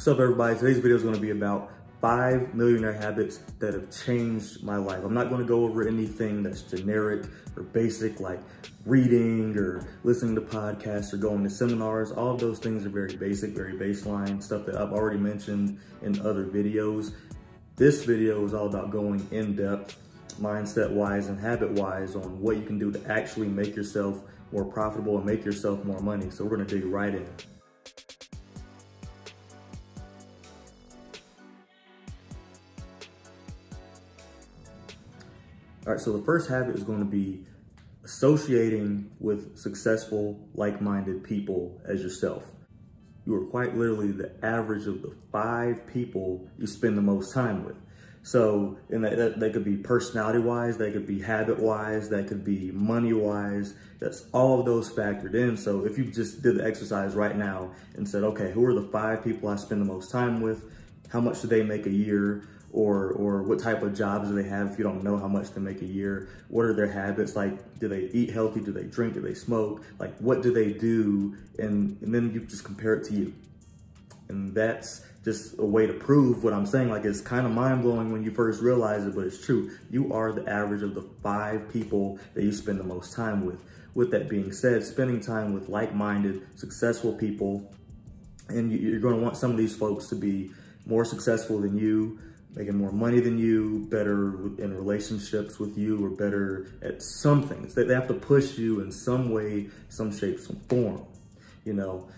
What's up everybody? Today's video is going to be about five millionaire habits that have changed my life. I'm not going to go over anything that's generic or basic like reading or listening to podcasts or going to seminars. All of those things are very basic, very baseline, stuff that I've already mentioned in other videos. This video is all about going in depth, mindset wise and habit wise on what you can do to actually make yourself more profitable and make yourself more money. So we're going to dig right in. So the first habit is going to be associating with successful, like-minded people as yourself. You are quite literally the average of the five people you spend the most time with. So, and that, that, they could be personality-wise, they could be habit-wise, that could be money-wise. That's all of those factored in. So if you just did the exercise right now and said, okay, who are the five people I spend the most time with? How much do they make a year? Or or what type of jobs do they have if you don't know how much they make a year? What are their habits like? Do they eat healthy? Do they drink? Do they smoke? Like what do they do? And and then you just compare it to you. And that's just a way to prove what i'm saying. Like it's kind of mind-blowing when you first realize it but it's true. You are the average of the five people that you spend the most time with. With that being said spending time with like-minded successful people and you're going to want some of these folks to be more successful than you making more money than you, better in relationships with you, or better at something. They have to push you in some way, some shape, some form, you know,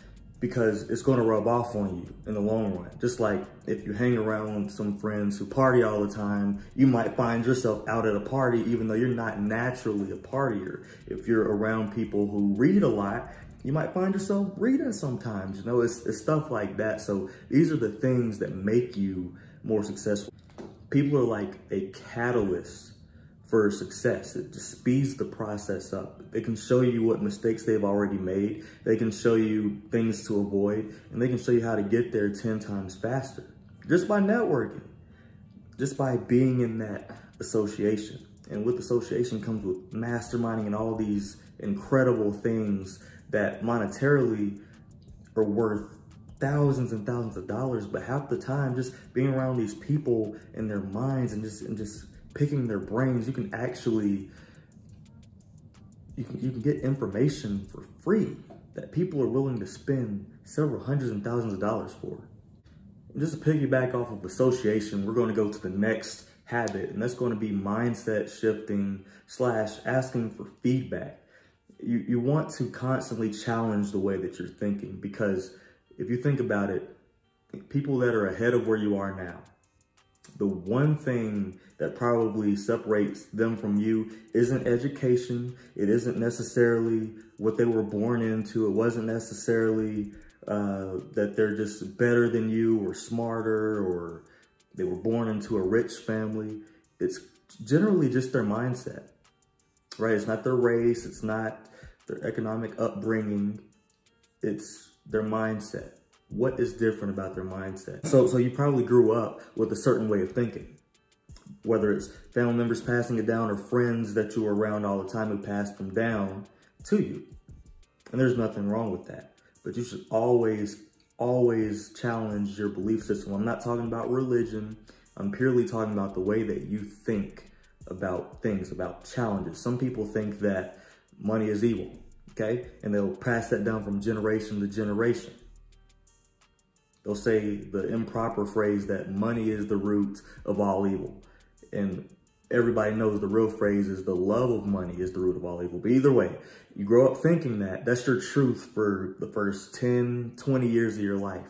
because it's going to rub off on you in the long run. Just like if you hang around some friends who party all the time, you might find yourself out at a party, even though you're not naturally a partier. If you're around people who read a lot, you might find yourself reading sometimes, you know, it's, it's stuff like that. So these are the things that make you more successful. People are like a catalyst for success. It just speeds the process up. They can show you what mistakes they've already made. They can show you things to avoid, and they can show you how to get there 10 times faster just by networking, just by being in that association. And with association comes with masterminding and all these incredible things that monetarily are worth thousands and thousands of dollars, but half the time just being around these people and their minds and just and just picking their brains, you can actually you can you can get information for free that people are willing to spend several hundreds and thousands of dollars for. And just to piggyback off of association, we're going to go to the next habit, and that's going to be mindset shifting slash asking for feedback. You, you want to constantly challenge the way that you're thinking because if you think about it, people that are ahead of where you are now, the one thing that probably separates them from you isn't education. It isn't necessarily what they were born into. It wasn't necessarily uh, that they're just better than you or smarter or they were born into a rich family. It's generally just their mindset, right? It's not their race. It's not their economic upbringing. It's their mindset. What is different about their mindset? So, so you probably grew up with a certain way of thinking, whether it's family members passing it down or friends that you were around all the time who passed them down to you. And there's nothing wrong with that. But you should always, always challenge your belief system. I'm not talking about religion. I'm purely talking about the way that you think about things, about challenges. Some people think that money is evil okay? And they'll pass that down from generation to generation. They'll say the improper phrase that money is the root of all evil. And everybody knows the real phrase is the love of money is the root of all evil. But either way, you grow up thinking that. That's your truth for the first 10, 20 years of your life.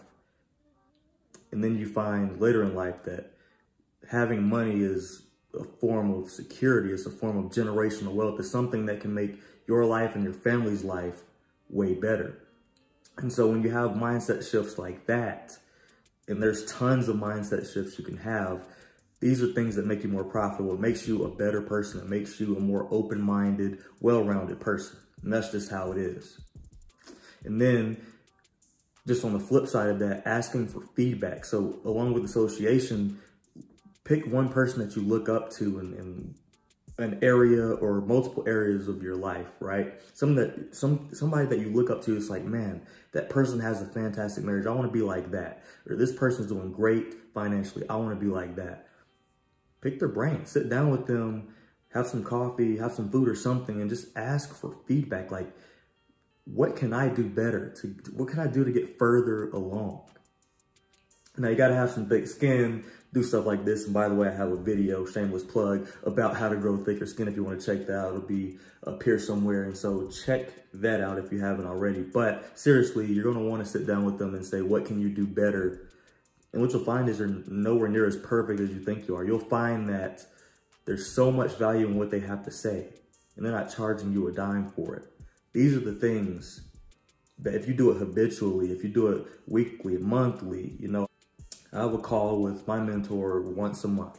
And then you find later in life that having money is a form of security. It's a form of generational wealth. It's something that can make your life and your family's life way better. And so when you have mindset shifts like that, and there's tons of mindset shifts you can have, these are things that make you more profitable. It makes you a better person. It makes you a more open-minded, well-rounded person. And that's just how it is. And then just on the flip side of that, asking for feedback. So along with association, pick one person that you look up to and, and an area or multiple areas of your life, right? Some that some somebody that you look up to is like, man, that person has a fantastic marriage. I want to be like that. Or this person's doing great financially. I want to be like that. Pick their brain, sit down with them, have some coffee, have some food or something, and just ask for feedback. Like, what can I do better? To what can I do to get further along? Now you gotta have some thick skin, do stuff like this. And by the way, I have a video, shameless plug, about how to grow thicker skin. If you wanna check that out, it'll be up here somewhere. And so check that out if you haven't already. But seriously, you're gonna wanna sit down with them and say, what can you do better? And what you'll find is you're nowhere near as perfect as you think you are. You'll find that there's so much value in what they have to say and they're not charging you a dime for it. These are the things that if you do it habitually, if you do it weekly, monthly, you know, I have a call with my mentor once a month.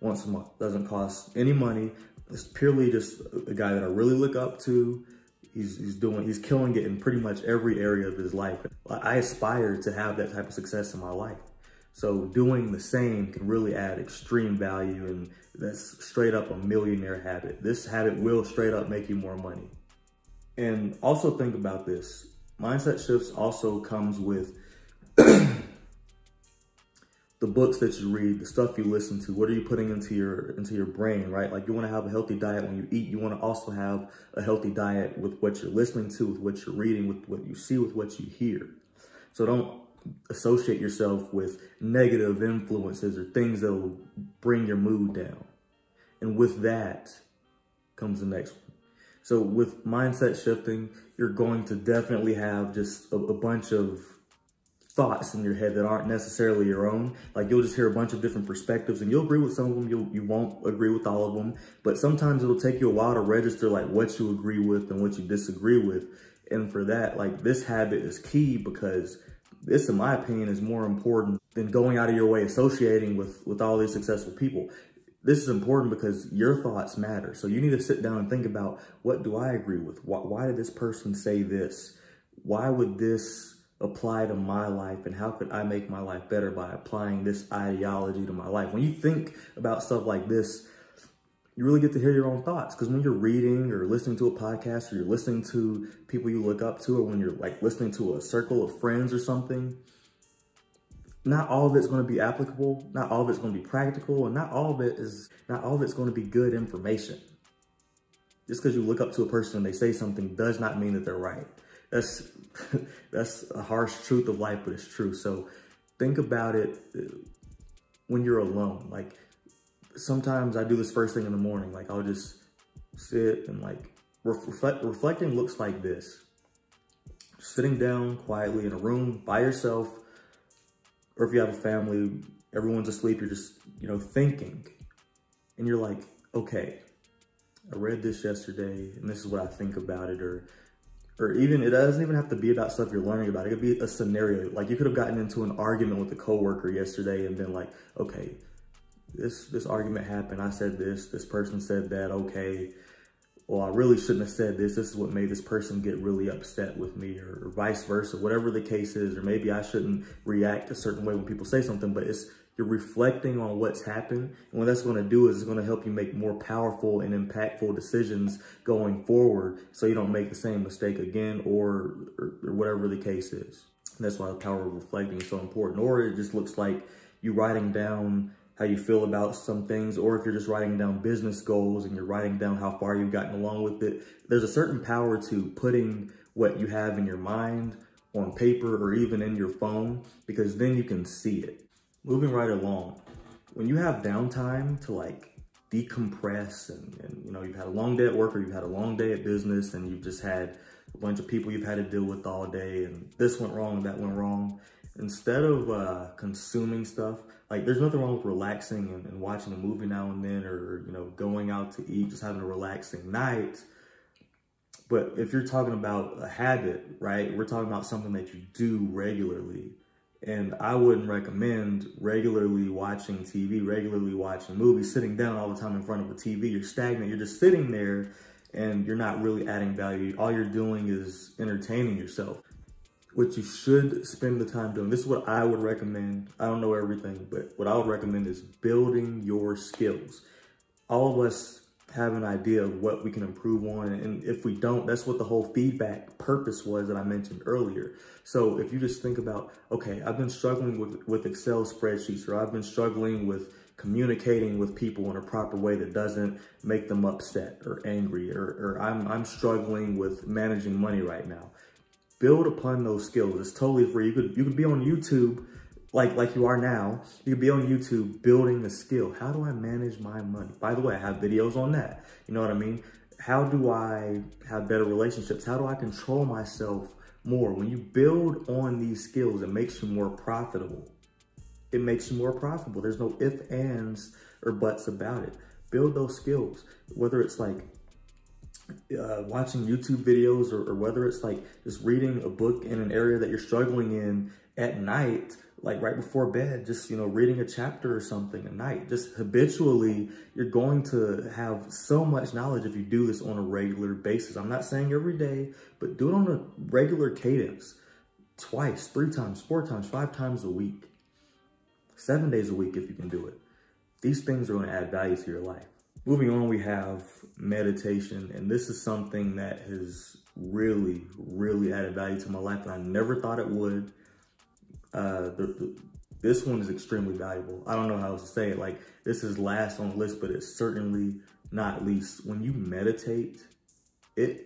Once a month. Doesn't cost any money. It's purely just a guy that I really look up to. He's, he's doing, he's killing it in pretty much every area of his life. I aspire to have that type of success in my life. So doing the same can really add extreme value and that's straight up a millionaire habit. This habit will straight up make you more money. And also think about this. Mindset shifts also comes with the books that you read, the stuff you listen to, what are you putting into your into your brain, right? Like you want to have a healthy diet when you eat. You want to also have a healthy diet with what you're listening to, with what you're reading, with what you see, with what you hear. So don't associate yourself with negative influences or things that will bring your mood down. And with that comes the next one. So with mindset shifting, you're going to definitely have just a, a bunch of thoughts in your head that aren't necessarily your own. Like you'll just hear a bunch of different perspectives and you'll agree with some of them, you'll, you won't agree with all of them. But sometimes it'll take you a while to register like what you agree with and what you disagree with. And for that, like this habit is key because this, in my opinion, is more important than going out of your way associating with, with all these successful people. This is important because your thoughts matter. So you need to sit down and think about what do I agree with? Why, why did this person say this? Why would this apply to my life and how could I make my life better by applying this ideology to my life? When you think about stuff like this, you really get to hear your own thoughts because when you're reading or listening to a podcast or you're listening to people you look up to or when you're like listening to a circle of friends or something, not all of it's going to be applicable, not all of it's going to be practical, and not all of it is not all of it's going to be good information. Just because you look up to a person and they say something does not mean that they're right. That's that's a harsh truth of life, but it's true. So think about it uh, when you're alone. Like sometimes I do this first thing in the morning. Like I'll just sit and like reflect. Reflecting looks like this. Sitting down quietly in a room by yourself, or if you have a family, everyone's asleep, you're just, you know, thinking. And you're like, okay, I read this yesterday and this is what I think about it. Or or even it doesn't even have to be about stuff you're learning about. It could be a scenario. Like you could have gotten into an argument with a coworker yesterday and been like, okay, this this argument happened. I said this, this person said that, okay. Well, I really shouldn't have said this. This is what made this person get really upset with me or, or vice versa, whatever the case is. Or maybe I shouldn't react a certain way when people say something, but it's you're reflecting on what's happened. And what that's going to do is it's going to help you make more powerful and impactful decisions going forward so you don't make the same mistake again or, or, or whatever the case is. And that's why the power of reflecting is so important. Or it just looks like you writing down how you feel about some things, or if you're just writing down business goals and you're writing down how far you've gotten along with it, there's a certain power to putting what you have in your mind on paper or even in your phone, because then you can see it moving right along, when you have downtime to like decompress and, and, you know, you've had a long day at work or you've had a long day at business and you've just had a bunch of people you've had to deal with all day and this went wrong, that went wrong. Instead of uh, consuming stuff, like there's nothing wrong with relaxing and, and watching a movie now and then or, you know, going out to eat, just having a relaxing night. But if you're talking about a habit, right, we're talking about something that you do regularly and I wouldn't recommend regularly watching TV, regularly watching movies, sitting down all the time in front of a TV. You're stagnant. You're just sitting there and you're not really adding value. All you're doing is entertaining yourself. What you should spend the time doing, this is what I would recommend. I don't know everything, but what I would recommend is building your skills. all of us have an idea of what we can improve on. And if we don't, that's what the whole feedback purpose was that I mentioned earlier. So if you just think about, okay, I've been struggling with, with Excel spreadsheets or I've been struggling with communicating with people in a proper way that doesn't make them upset or angry or, or I'm, I'm struggling with managing money right now. Build upon those skills. It's totally free. You could, you could be on YouTube like like you are now, you could be on YouTube building a skill. How do I manage my money? By the way, I have videos on that. You know what I mean? How do I have better relationships? How do I control myself more? When you build on these skills, it makes you more profitable. It makes you more profitable. There's no ifs, ands, or buts about it. Build those skills, whether it's like uh, watching YouTube videos or, or whether it's like just reading a book in an area that you're struggling in at night like right before bed, just, you know, reading a chapter or something at night. Just habitually, you're going to have so much knowledge if you do this on a regular basis. I'm not saying every day, but do it on a regular cadence. Twice, three times, four times, five times a week. Seven days a week if you can do it. These things are going to add value to your life. Moving on, we have meditation. And this is something that has really, really added value to my life. And I never thought it would uh, the, the, this one is extremely valuable. I don't know how else to say it. Like this is last on the list, but it's certainly not least. When you meditate, it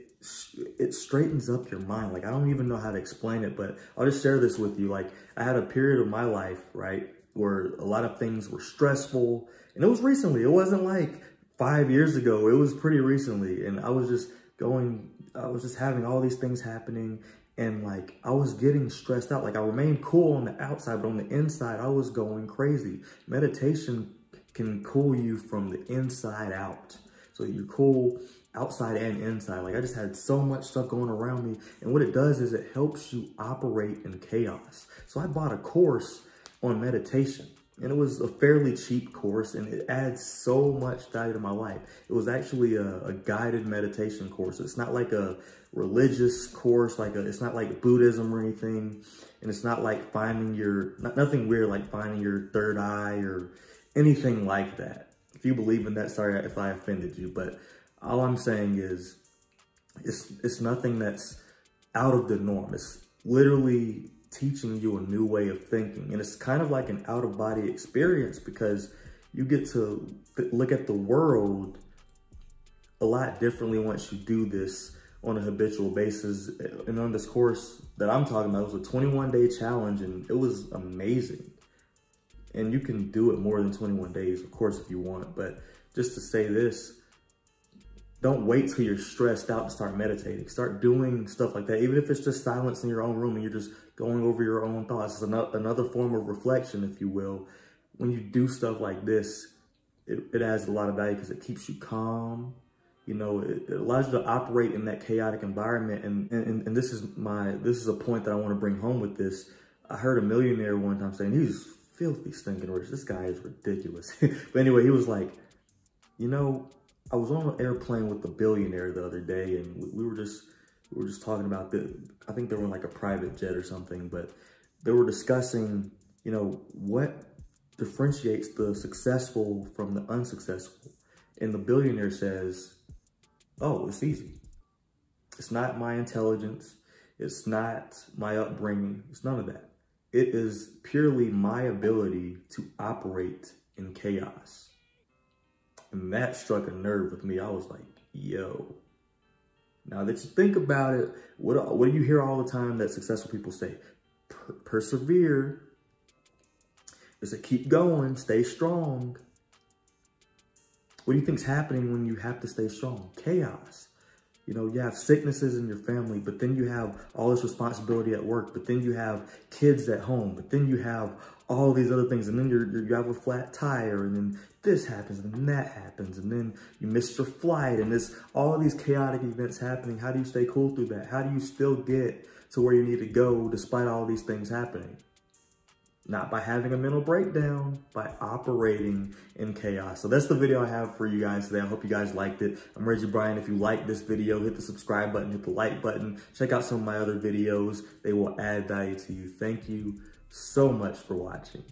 it straightens up your mind. Like I don't even know how to explain it, but I'll just share this with you. Like I had a period of my life, right, where a lot of things were stressful, and it was recently. It wasn't like five years ago. It was pretty recently, and I was just going. I was just having all these things happening, and like I was getting stressed out. Like I remained cool on the outside, but on the inside, I was going crazy. Meditation can cool you from the inside out. So you're cool outside and inside. Like I just had so much stuff going around me. And what it does is it helps you operate in chaos. So I bought a course on meditation and it was a fairly cheap course and it adds so much value to my life. It was actually a, a guided meditation course. It's not like a religious course, like a, it's not like Buddhism or anything. And it's not like finding your, not, nothing weird like finding your third eye or anything like that. If you believe in that, sorry if I offended you, but all I'm saying is it's, it's nothing that's out of the norm. It's literally teaching you a new way of thinking. And it's kind of like an out of body experience because you get to look at the world a lot differently once you do this on a habitual basis. And on this course that I'm talking about, it was a 21 day challenge and it was amazing. And you can do it more than 21 days, of course, if you want. But just to say this, don't wait till you're stressed out to start meditating. Start doing stuff like that. Even if it's just silence in your own room and you're just going over your own thoughts. It's another form of reflection, if you will. When you do stuff like this, it, it adds a lot of value because it keeps you calm. You know, it, it, allows you to operate in that chaotic environment. And, and, and this is my, this is a point that I want to bring home with this. I heard a millionaire one time saying, he's filthy stinking rich. This guy is ridiculous. but anyway, he was like, you know, I was on an airplane with a billionaire the other day, and we were just we were just talking about the. I think they were in like a private jet or something, but they were discussing, you know, what differentiates the successful from the unsuccessful. And the billionaire says, "Oh, it's easy. It's not my intelligence. It's not my upbringing. It's none of that. It is purely my ability to operate in chaos." And that struck a nerve with me. I was like, yo. Now that you think about it, what, what do you hear all the time that successful people say? Per persevere. It's a keep going, stay strong. What do you think's happening when you have to stay strong? Chaos. You know, you have sicknesses in your family, but then you have all this responsibility at work, but then you have kids at home, but then you have all these other things, and then you're, you're, you have a flat tire, and then this happens, and then that happens, and then you missed your flight, and this all these chaotic events happening. How do you stay cool through that? How do you still get to where you need to go despite all these things happening? Not by having a mental breakdown, by operating in chaos. So that's the video I have for you guys today. I hope you guys liked it. I'm Reggie Bryant. If you like this video, hit the subscribe button, hit the like button. Check out some of my other videos. They will add value to you. Thank you so much for watching.